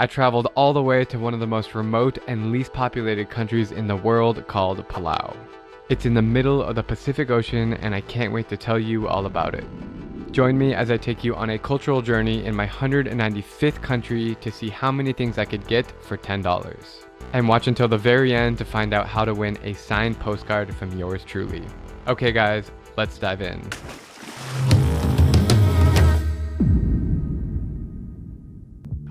I traveled all the way to one of the most remote and least populated countries in the world called Palau. It's in the middle of the Pacific Ocean and I can't wait to tell you all about it. Join me as I take you on a cultural journey in my 195th country to see how many things I could get for $10. And watch until the very end to find out how to win a signed postcard from yours truly. Okay guys, let's dive in.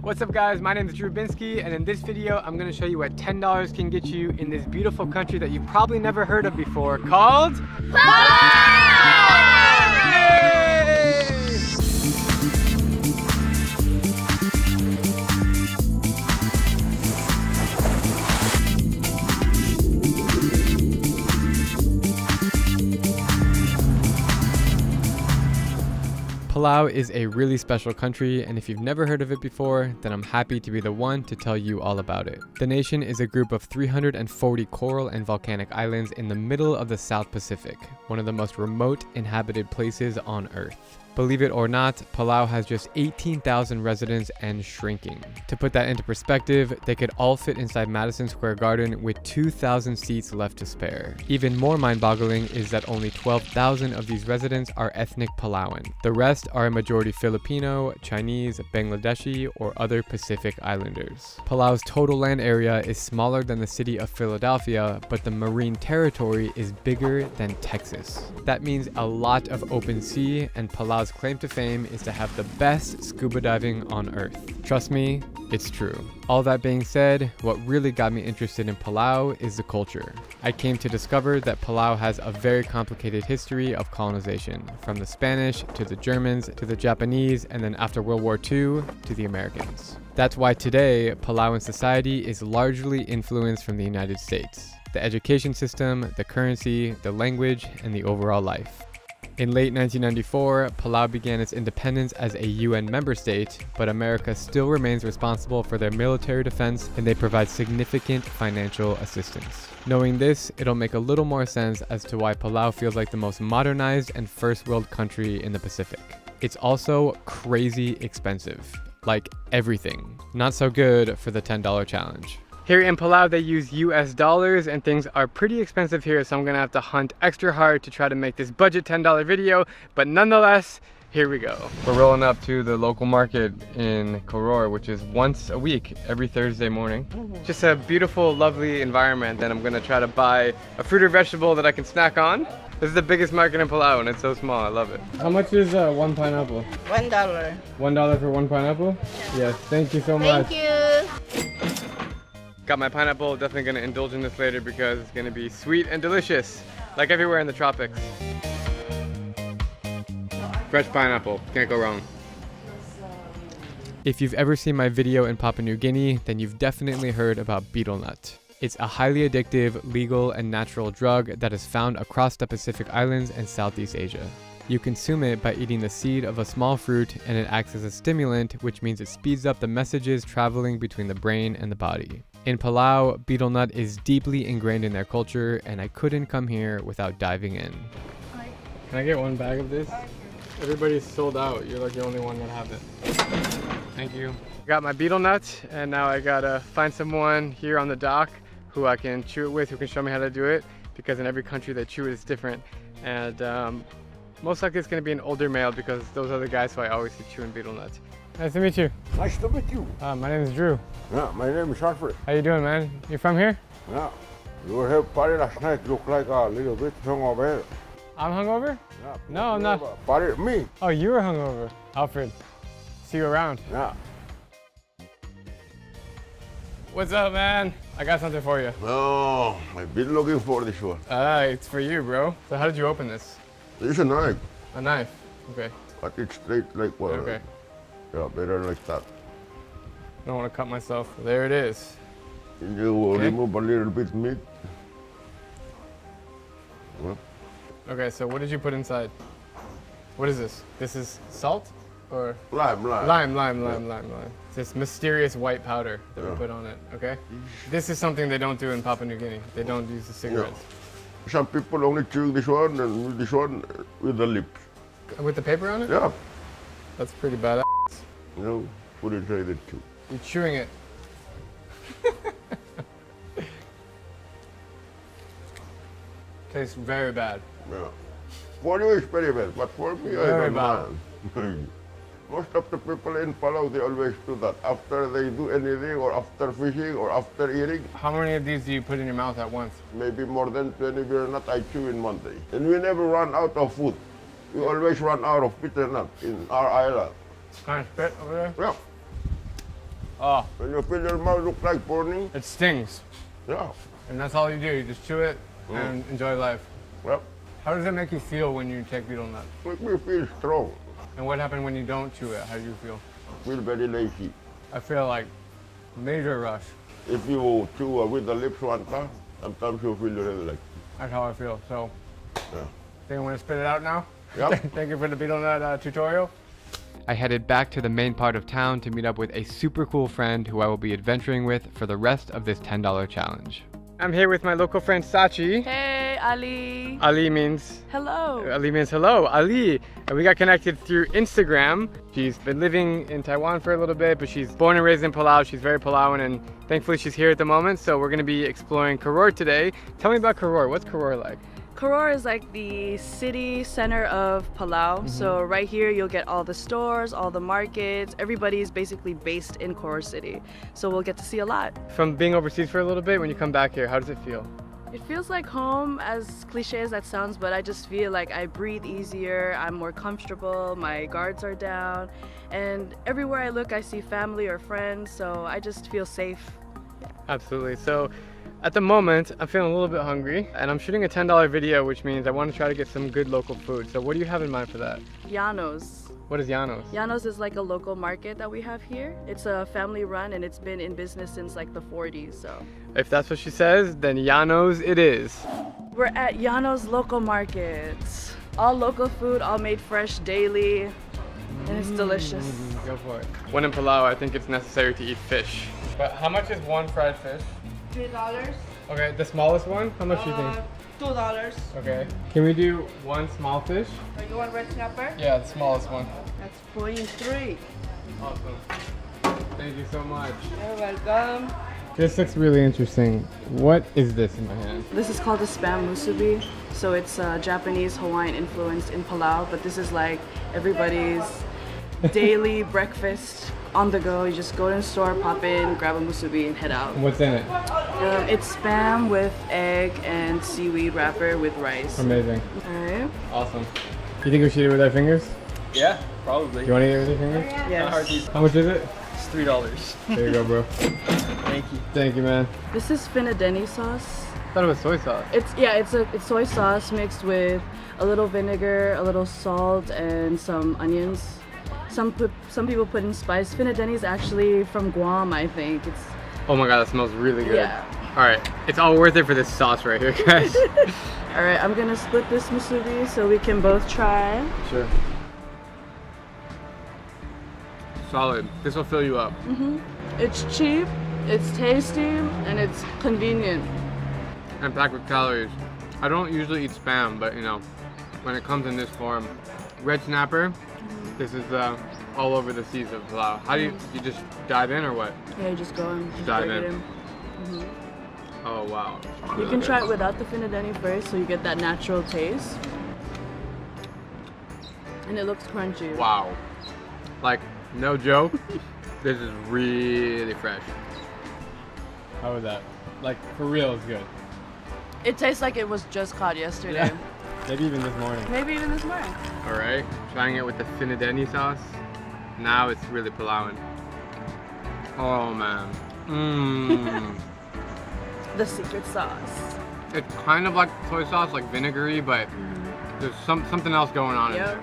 What's up guys, my name is Drew Binsky and in this video I'm going to show you what $10 can get you in this beautiful country that you've probably never heard of before called! Palau is a really special country, and if you've never heard of it before, then I'm happy to be the one to tell you all about it. The nation is a group of 340 coral and volcanic islands in the middle of the South Pacific, one of the most remote inhabited places on Earth. Believe it or not, Palau has just 18,000 residents and shrinking. To put that into perspective, they could all fit inside Madison Square Garden with 2,000 seats left to spare. Even more mind-boggling is that only 12,000 of these residents are ethnic Palauan. The rest are a majority Filipino, Chinese, Bangladeshi, or other Pacific Islanders. Palau's total land area is smaller than the city of Philadelphia, but the marine territory is bigger than Texas. That means a lot of open sea, and Palau's claim to fame is to have the best scuba diving on Earth. Trust me, it's true. All that being said, what really got me interested in Palau is the culture. I came to discover that Palau has a very complicated history of colonization, from the Spanish to the Germans to the Japanese, and then after World War II to the Americans. That's why today, Palauan society is largely influenced from the United States. The education system, the currency, the language, and the overall life. In late 1994, Palau began its independence as a UN member state, but America still remains responsible for their military defense and they provide significant financial assistance. Knowing this, it'll make a little more sense as to why Palau feels like the most modernized and first world country in the Pacific. It's also crazy expensive. Like everything. Not so good for the $10 challenge. Here in Palau, they use US dollars and things are pretty expensive here, so I'm gonna have to hunt extra hard to try to make this budget $10 video, but nonetheless, here we go. We're rolling up to the local market in Koror, which is once a week, every Thursday morning. Just a beautiful, lovely environment, and I'm gonna try to buy a fruit or vegetable that I can snack on. This is the biggest market in Palau, and it's so small, I love it. How much is uh, one pineapple? One dollar. One dollar for one pineapple? Yes, thank you so much. Thank you. Got my pineapple, definitely gonna indulge in this later because it's gonna be sweet and delicious, like everywhere in the tropics. Fresh pineapple, can't go wrong. If you've ever seen my video in Papua New Guinea, then you've definitely heard about betel nut. It's a highly addictive, legal, and natural drug that is found across the Pacific Islands and Southeast Asia. You consume it by eating the seed of a small fruit and it acts as a stimulant, which means it speeds up the messages traveling between the brain and the body. In Palau, betel nut is deeply ingrained in their culture, and I couldn't come here without diving in. Can I get one bag of this? Everybody's sold out. You're like the only one that have it. Thank you. Got my betel nut, and now I gotta find someone here on the dock who I can chew it with, who can show me how to do it, because in every country they chew it is different. And um, most likely it's gonna be an older male because those are the guys who I always see chewing betel nuts. Nice to meet you. Nice to meet you. Uh, my name is Drew. Yeah, my name is Alfred. How you doing, man? You from here? Yeah. You were here party last night. Look like a little bit hungover. I'm hungover? Yeah. No, I'm not. Party me. Oh, you were hungover. Alfred. See you around. Yeah. What's up, man? I got something for you. Oh, I've been looking for this one. Ah, uh, it's for you, bro. So how did you open this? It's a knife. A knife? Okay. But it's straight like what? Okay. Yeah, better like that. I don't want to cut myself. There it is. You okay. remove a little bit meat. Okay, so what did you put inside? What is this? This is salt? Or lime, lime. Lime, lime, lime, yeah. lime, lime. It's this mysterious white powder that yeah. we put on it, okay? This is something they don't do in Papua New Guinea. They don't use the cigarettes. Yeah. Some people only chew this one and this one with the lips. With the paper on it? Yeah. That's pretty bad. You know, put it right there too. You're chewing it. Tastes very bad. Yeah. For you, it's very bad, but for me, I Very don't mind. Most of the people in Palau, they always do that. After they do anything, or after fishing, or after eating, How many of these do you put in your mouth at once? maybe more than 20 beer nut I chew in one day. And we never run out of food. We always run out of bitter nut in our island. Kind of spit over there. Yeah. Oh, When you feel your mouth look like burning, it stings. yeah. And that's all you do. You just chew it and enjoy life. Well, How does it make you feel when you take betel nut? make me feel strong. And what happened when you don't chew it? How do you feel? Feel very lazy. I feel like major rush. If you chew with the lips one time, sometimes you feel really like, That's how I feel. So, yeah. think I'm gonna spit it out now? Yep. Thank you for the betel nut uh, tutorial. I headed back to the main part of town to meet up with a super cool friend who I will be adventuring with for the rest of this $10 challenge. I'm here with my local friend Sachi. Hey, Ali. Ali means Hello. Ali means hello, Ali. And we got connected through Instagram. She's been living in Taiwan for a little bit, but she's born and raised in Palau. She's very Palauan, and thankfully she's here at the moment. So we're gonna be exploring Koror today. Tell me about Koror. What's Koror like? Koror is like the city center of Palau. Mm-hmm. So right here you'll get all the stores, all the markets. Everybody is basically based in Koror City. So we'll get to see a lot. From being overseas for a little bit, when you come back here, how does it feel? It feels like home, as cliche as that sounds, but I just feel like I breathe easier, I'm more comfortable, my guards are down, and everywhere I look, I see family or friends, so I just feel safe. Absolutely. So at the moment, I'm feeling a little bit hungry, and I'm shooting a $10 video, which means I want to try to get some good local food. So what do you have in mind for that? Llanos. What is Llanos? Llanos is like a local market that we have here. It's a family run and it's been in business since like the 40s, so. If that's what she says, then Llanos it is. We're at Llanos Local Market. All local food, all made fresh daily, and it's mm, delicious. Go for it. When in Palau, I think it's necessary to eat fish. But how much is one fried fish? Three dollars. Okay, the smallest one? How much do you think? two dollars. Okay. Can we do one small fish? You want red snapper? Yeah, the smallest one. That's point three. Awesome. Thank you so much. You're welcome. This looks really interesting. What is this in my hand? This is called the spam musubi. So it's uh, Japanese Hawaiian influenced in Palau, but this is like everybody's daily breakfast on the go. You just go to the store, pop in, grab a musubi, and head out. What's in it? Um, it's spam with egg and seaweed wrapper with rice. Amazing. Alright. Awesome. You think we should eat it with our fingers? Yeah, probably. You want to eat it with your fingers? Yes. How much is it? It's three dollars. There you go, bro. Thank you. Thank you, man. This is finadeni sauce. I thought it was soy sauce. It's yeah, it's a it's soy sauce mixed with a little vinegar, a little salt, and some onions. Some put some people put in spice. Finadeni is actually from Guam, I think. It's Oh my god, that smells really good. Yeah. All right, it's all worth it for this sauce right here, guys. all right. I'm gonna split this musubi so we can both try. sure. Solid. This will fill you up. Mm -hmm. It's cheap, it's tasty, and it's convenient. and packed with calories. I don't usually eat spam, but you know, when it comes in this form, red snapper, this is uh, all over the seas of Palau. How do you, you just dive in or what? Yeah, you just go and just Dive break it in. in. Oh wow. You can try it without the finadeni first, so you get that natural taste. And it looks crunchy. Wow. Like, no joke, this is really fresh. How was that? Like, for real, it's good. It tastes like it was just caught yesterday. Maybe even this morning. Maybe even this morning. All right, trying it with the finadeni sauce. Now it's really Palauan. Oh man. Mmm. The secret sauce. it's kind of like soy sauce, like vinegary, but mm. there's some something else going on in there.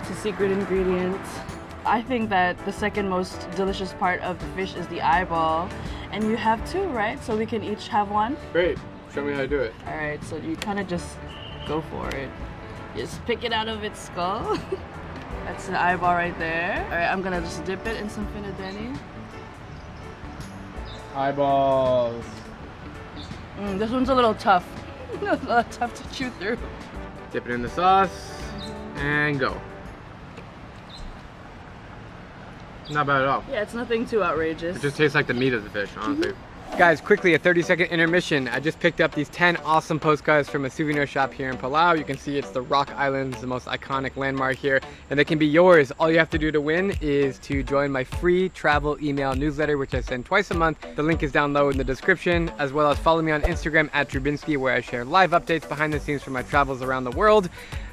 It's a secret ingredient. I think that the second most delicious part of the fish is the eyeball. And you have two, right? So we can each have one. Great. Show me how to do it. All right, so you kind of just go for it. Just pick it out of its skull. That's the eyeball right there. All right, I'm gonna just dip it in some finadeni. Eyeballs. Mm, this one's a little tough. a little tough to chew through. Dip it in the sauce and go. Not bad at all. Yeah, it's nothing too outrageous. It just tastes like the meat of the fish, honestly. Guys, quickly, a 30 second intermission. I just picked up these 10 awesome postcards from a souvenir shop here in Palau. You can see it's the Rock Islands, the most iconic landmark here, and they can be yours. All you have to do to win is to join my free travel email newsletter, which I send twice a month. The link is down low in the description, as well as follow me on Instagram at Drew Binsky, where I share live updates behind the scenes from my travels around the world.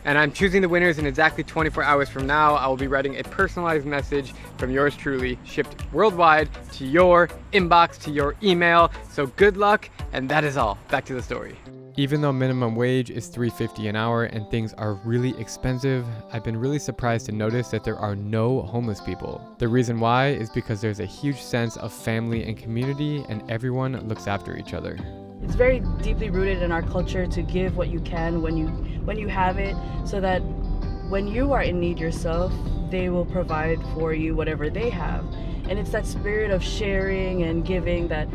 And I'm choosing the winners in exactly 24 hours from now. I will be writing a personalized message from yours truly, shipped worldwide to your inbox, to your email. So good luck, and that is all. Back to the story. Even though minimum wage is $3.50 an hour and things are really expensive, I've been really surprised to notice that there are no homeless people. The reason why is because there's a huge sense of family and community, and everyone looks after each other. It's very deeply rooted in our culture to give what you can when you when you have it so that when you are in need yourself, they will provide for you whatever they have. And it's that spirit of sharing and giving that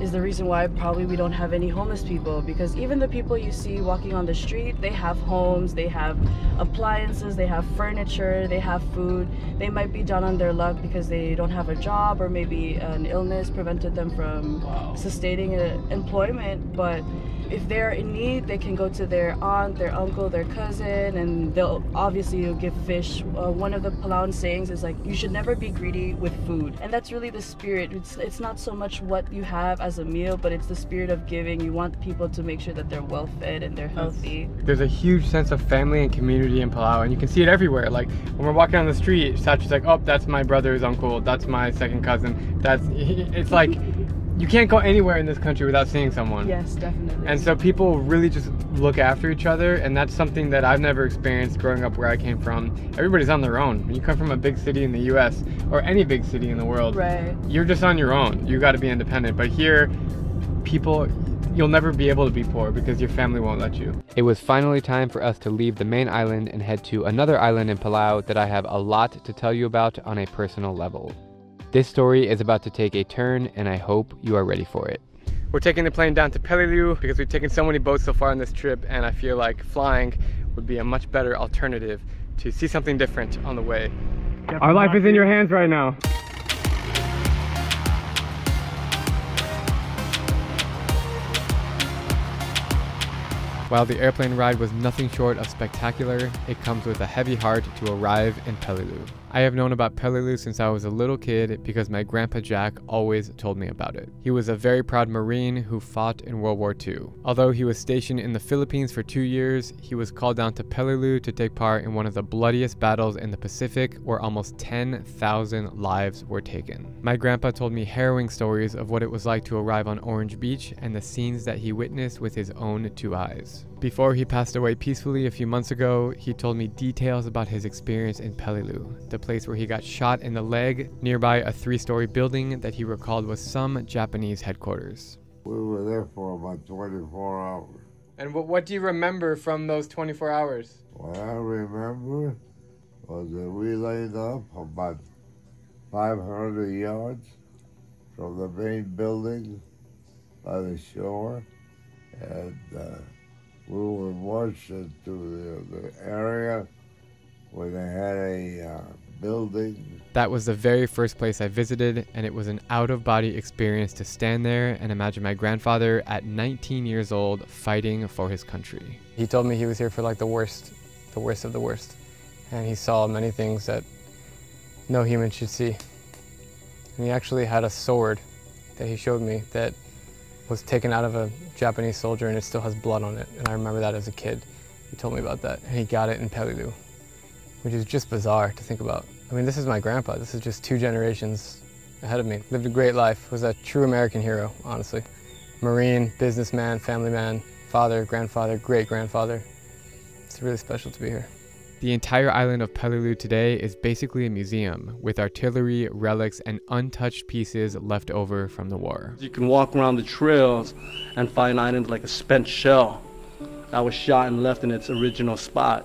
is the reason why probably we don't have any homeless people because even the people you see walking on the street they have homes they have appliances they have furniture they have food they might be down on their luck because they don't have a job or maybe an illness prevented them from sustaining a, employment but if they're in need, they can go to their aunt, their uncle, their cousin, and they'll obviously give fish. Uh, one of the Palauan sayings is like, you should never be greedy with food. And that's really the spirit. It's, it's not so much what you have as a meal, but it's the spirit of giving. You want people to make sure that they're well fed and they're healthy. There's a huge sense of family and community in Palau, and you can see it everywhere. Like when we're walking on the street, Sachi's like, oh, that's my brother's uncle, that's my second cousin. That's, it's like, you can't go anywhere in this country without seeing someone. Yes, definitely. And so people really just look after each other, and that's something that I've never experienced growing up where I came from. Everybody's on their own. When you come from a big city in the US or any big city in the world, right. you're just on your own. You got to be independent. But here, people you'll never be able to be poor because your family won't let you. It was finally time for us to leave the main island and head to another island in Palau that I have a lot to tell you about on a personal level. This story is about to take a turn, and I hope you are ready for it. We're taking the plane down to Peleliu because we've taken so many boats so far on this trip, and I feel like flying would be a much better alternative to see something different on the way. Our life is in your hands right now. While the airplane ride was nothing short of spectacular, it comes with a heavy heart to arrive in Peleliu. I have known about Peleliu since I was a little kid because my grandpa Jack always told me about it. He was a very proud Marine who fought in World War II. Although he was stationed in the Philippines for two years, he was called down to Peleliu to take part in one of the bloodiest battles in the Pacific where almost 10,000 lives were taken. My grandpa told me harrowing stories of what it was like to arrive on Orange Beach and the scenes that he witnessed with his own two eyes. Before he passed away peacefully a few months ago, he told me details about his experience in Peleliu, the place where he got shot in the leg nearby a three story building that he recalled was some Japanese headquarters. We were there for about 24 hours. And what, what do you remember from those 24 hours? What I remember was that we laid up about 500 yards from the main building by the shore, and uh, we were marched into the, the area where they had a uh, building. That was the very first place I visited, and it was an out of body experience to stand there and imagine my grandfather at 19 years old fighting for his country. He told me he was here for like the worst, the worst of the worst. And he saw many things that no human should see. And he actually had a sword that he showed me that was taken out of a Japanese soldier and it still has blood on it. And I remember that as a kid. He told me about that. And he got it in Peleliu, which is just bizarre to think about. I mean, this is my grandpa. This is just two generations ahead of me. Lived a great life. Was a true American hero, honestly. Marine, businessman, family man, father, grandfather, great grandfather. It's really special to be here. The entire island of Peleliu today is basically a museum with artillery, relics, and untouched pieces left over from the war. You can walk around the trails and find items like a spent shell that was shot and left in its original spot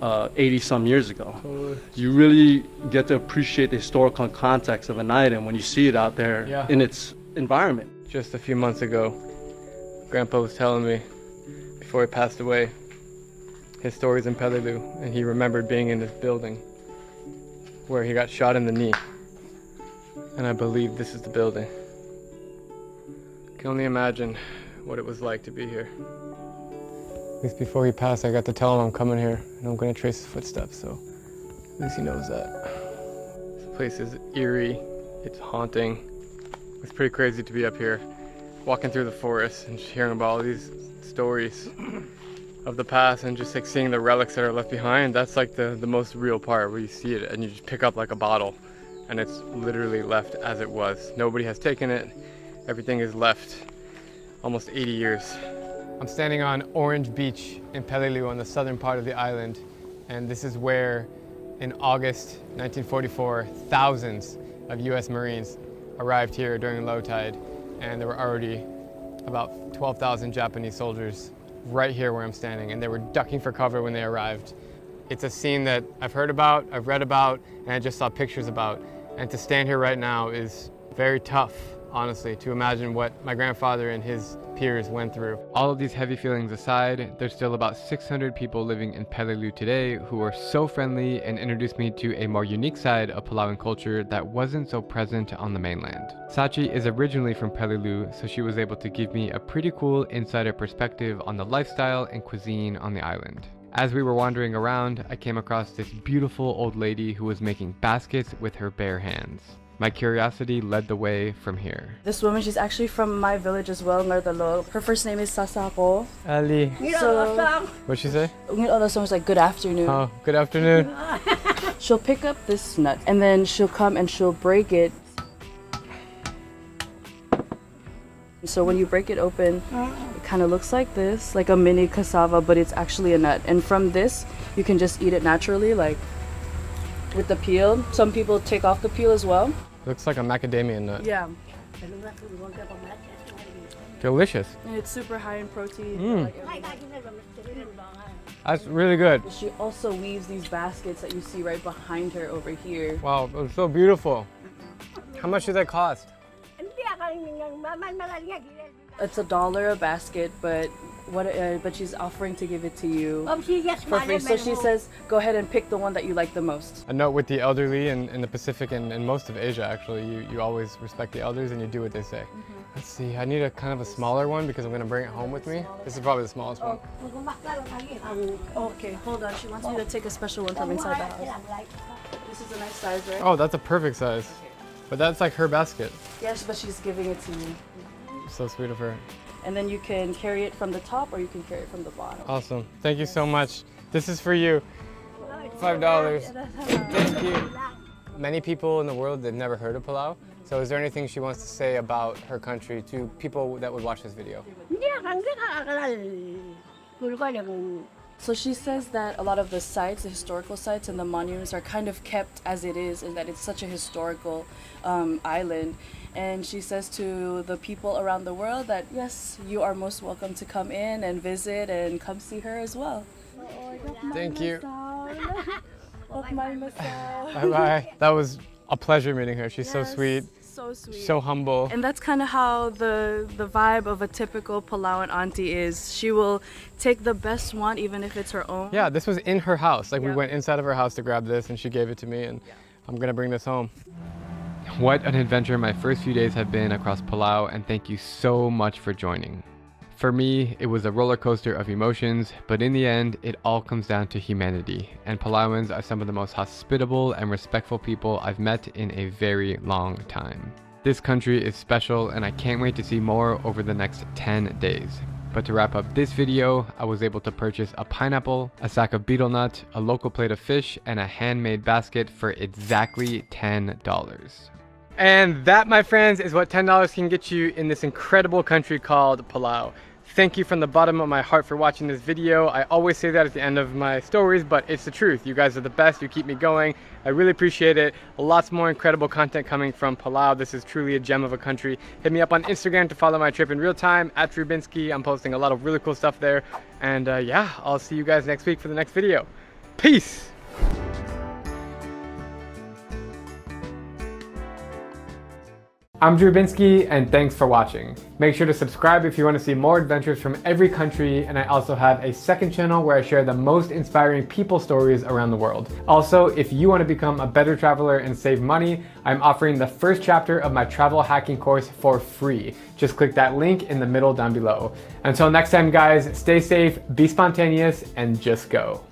80 uh, some years ago. You really get to appreciate the historical context of an item when you see it out there Yeah. in its environment. Just a few months ago, Grandpa was telling me before he passed away his stories in Peleliu, and he remembered being in this building where he got shot in the knee and I believe this is the building. Can only imagine what it was like to be here. At least before he passed, I got to tell him I'm coming here and I'm gonna trace his footsteps, so at least he knows that. This place is eerie, it's haunting. It's pretty crazy to be up here, walking through the forest and hearing about all these stories of the past and just like seeing the relics that are left behind. That's like the, the most real part where you see it and you just pick up like a bottle and it's literally left as it was. Nobody has taken it. Everything is left almost 80 years. I'm standing on Orange Beach in Peleliu on the southern part of the island. And this is where in August 1944, thousands of US Marines arrived here during low tide. And there were already about 12,000 Japanese soldiers right here where I'm standing. And they were ducking for cover when they arrived. It's a scene that I've heard about, I've read about, and I just saw pictures about. And to stand here right now is very tough, honestly, to imagine what my grandfather and his peers went through. All of these heavy feelings aside, there's still about 600 people living in Peleliu today who are so friendly and introduced me to a more unique side of Palauan culture that wasn't so present on the mainland. Sachi is originally from Peleliu, so she was able to give me a pretty cool insider perspective on the lifestyle and cuisine on the island. As we were wandering around, I came across this beautiful old lady who was making baskets with her bare hands. My curiosity led the way from here. This woman, she's actually from my village as well, Ngardalo. Her first name is Sasako. Ali, So, what'd she say? other song is like good afternoon. Oh, good afternoon. She'll pick up this nut and then she'll come and she'll break it. So when you break it open, it kind of looks like this, like a mini cassava, but it's actually a nut. And from this, you can just eat it naturally, like with the peel. Some people take off the peel as well. Looks like a macadamia nut. Yeah. Delicious. And it's super high in protein. Mm. like. That's really good. She also weaves these baskets that you see right behind her over here. Wow, it was so beautiful. How much did that cost? It's a dollar a basket, but what? Uh, but she's offering to give it to you for free. So she says, go ahead and pick the one that you like the most. A note with the elderly in, in the Pacific and, and most of Asia, actually, you, you always respect the elders and you do what they say. Let's see, I need a kind of a smaller one because I'm going to bring it home with me. This is probably the smallest one. Okay, hold on. She wants me to take a special one from inside the house. This is a nice size, right? Oh, that's a perfect size. But that's like her basket. Yes, but she's giving it to you. So sweet of her. And then you can carry it from the top or you can carry it from the bottom. Awesome. Thank you so much. This is for you. Five dollars. Thank you. Many people in the world they've never heard of Palau. So is there anything she wants to say about her country to people that would watch this video? So she says that a lot of the sites, the historical sites and the monuments are kind of kept as it is and that it's such a historical um, island. And she says to the people around the world that yes, you are most welcome to come in and visit and come see her as well. Thank you. Bye Bye bye. That was a pleasure meeting her. She's so sweet, So sweet. so humble. And that's kind of how the the vibe of a typical Palauan auntie is. She will take the best one, even if it's her own. Yeah, this was in her house. Like we went inside of her house to grab this and she gave it to me and I'm gonna bring this home. What an adventure my first few days have been across Palau and thank you so much for joining. For me, it was a roller coaster of emotions, but in the end, it all comes down to humanity. And Palauans are some of the most hospitable and respectful people I've met in a very long time. This country is special and I can't wait to see more over the next 10 days. But to wrap up this video, I was able to purchase a pineapple, a sack of betel nut, a local plate of fish, and a handmade basket for exactly $10. And that, my friends, is what $10 can get you in this incredible country called Palau. Thank you from the bottom of my heart for watching this video. I always say that at the end of my stories, but it's the truth. You guys are the best. You keep me going. I really appreciate it. Lots more incredible content coming from Palau. This is truly a gem of a country. Hit me up on Instagram to follow my trip in real time at Drew Binsky. I'm posting a lot of really cool stuff there. And uh, yeah, I'll see you guys next week for the next video. Peace. I'm Drew Binsky, and thanks for watching. Make sure to subscribe if you want to see more adventures from every country, and I also have a second channel where I share the most inspiring people stories around the world. Also, if you want to become a better traveler and save money, I'm offering the first chapter of my travel hacking course for free. Just click that link in the middle down below. Until next time, guys, stay safe, be spontaneous, and just go.